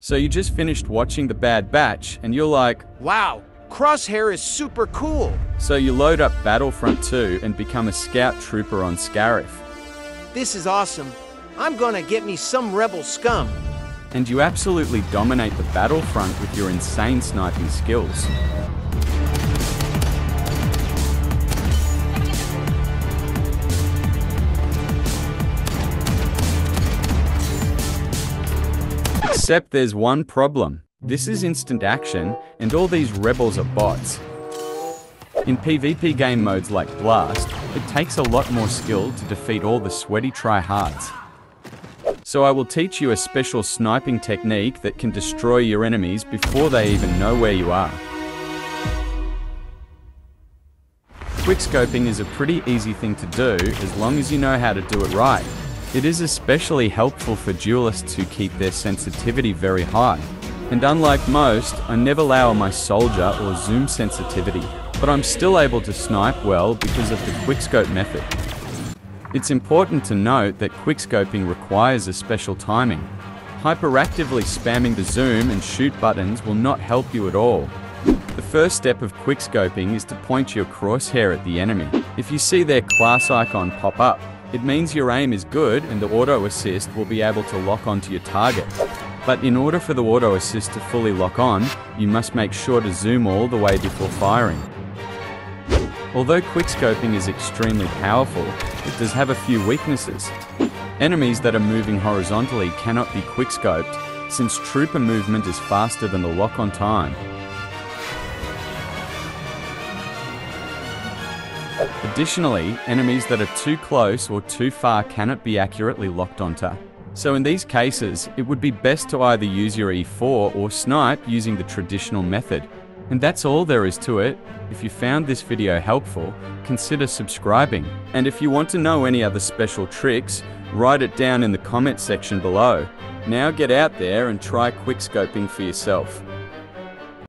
So you just finished watching The Bad Batch and you're like, Wow, Crosshair is super cool. so you load up Battlefront 2 and become a scout trooper on Scarif. This is awesome. I'm gonna get me some rebel scum. And you absolutely dominate the battlefront with your insane sniping skills. Except there's one problem. This is instant action, and all these rebels are bots. In PvP game modes like Blast, it takes a lot more skill to defeat all the sweaty tryhards. So I will teach you a special sniping technique that can destroy your enemies before they even know where you are. Quickscoping is a pretty easy thing to do as long as you know how to do it right. It is especially helpful for duelists who keep their sensitivity very high. And unlike most, I never lower my soldier or zoom sensitivity, but I'm still able to snipe well because of the quickscope method. It's important to note that quickscoping requires a special timing. Hyperactively spamming the zoom and shoot buttons will not help you at all. The first step of quickscoping is to point your crosshair at the enemy. If you see their class icon pop up, it means your aim is good and the auto assist will be able to lock onto your target. But in order for the auto assist to fully lock on, you must make sure to zoom all the way before firing. Although quickscoping is extremely powerful, it does have a few weaknesses. Enemies that are moving horizontally cannot be quickscoped, since trooper movement is faster than the lock on time. Additionally, enemies that are too close or too far cannot be accurately locked onto. So in these cases, it would be best to either use your E4 or snipe using the traditional method. And that's all there is to it. If you found this video helpful, consider subscribing. And if you want to know any other special tricks, write it down in the comment section below. Now get out there and try quickscoping for yourself.